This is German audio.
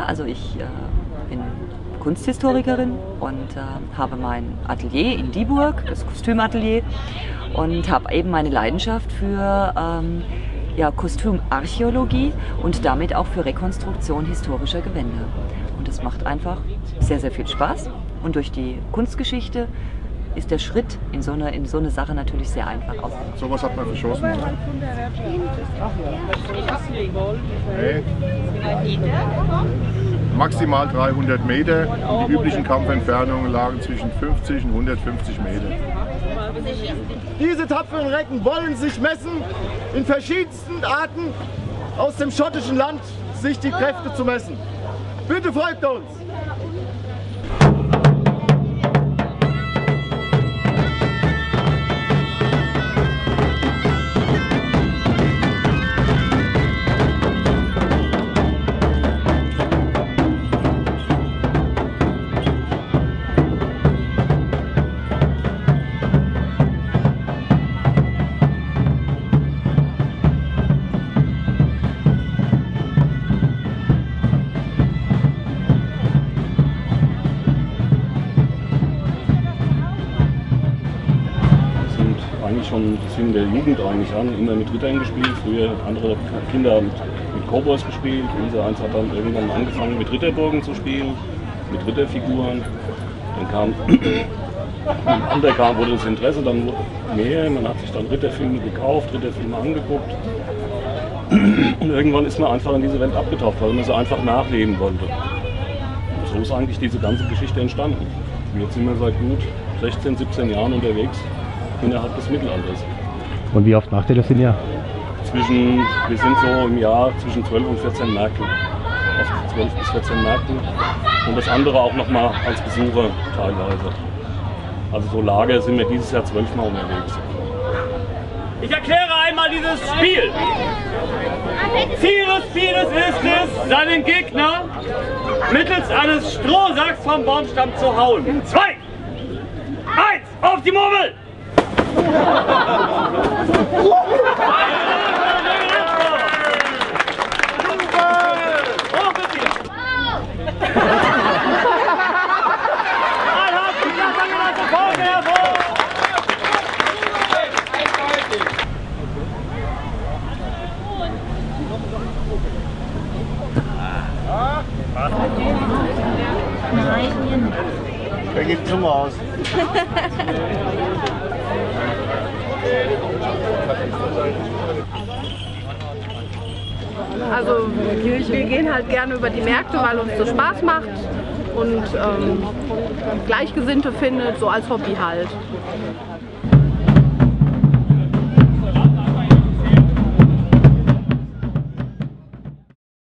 Also ich äh, bin Kunsthistorikerin und äh, habe mein Atelier in Dieburg, das Kostümatelier, und habe eben meine Leidenschaft für ähm, ja, Kostümarchäologie und damit auch für Rekonstruktion historischer Gewänder. Und das macht einfach sehr, sehr viel Spaß. Und durch die Kunstgeschichte ist der Schritt in so eine, in so eine Sache natürlich sehr einfach aus. Sowas hat man verschossen. Hey. Maximal 300 Meter. Die üblichen Kampfentfernungen lagen zwischen 50 und 150 Meter. Diese tapferen Recken wollen sich messen, in verschiedensten Arten aus dem schottischen Land sich die Kräfte zu messen. Bitte folgt uns! Eigentlich schon, in der Jugend eigentlich an, immer mit Rittern gespielt. Früher andere Kinder mit, mit Cowboys gespielt. Unser eins hat dann irgendwann angefangen mit Ritterburgen zu spielen, mit Ritterfiguren. Dann kam Alter kam, wurde das Interesse dann mehr. Man hat sich dann Ritterfilme gekauft, Ritterfilme angeguckt. Und irgendwann ist man einfach in diese Welt abgetaucht, weil man sie einfach nachleben wollte. Und so ist eigentlich diese ganze Geschichte entstanden. Und jetzt sind wir seit gut 16, 17 Jahren unterwegs innerhalb des Mittelalters. Und wie oft macht ihr das im Jahr? Zwischen, wir sind so im Jahr zwischen 12 und 14 Märkten. Auf 12 bis 14 Märkten. Und das andere auch nochmal als Besucher teilweise. Also so Lager sind wir dieses Jahr zwölfmal unterwegs. Ich erkläre einmal dieses Spiel. Ziel des Spieles ist es, seinen Gegner mittels eines Strohsacks vom Baumstamm zu hauen. Zwei, eins, auf die Murmel! Bring it two balls. Also wir gehen halt gerne über die Märkte, weil uns das Spaß macht und ähm, Gleichgesinnte findet, so als Hobby halt.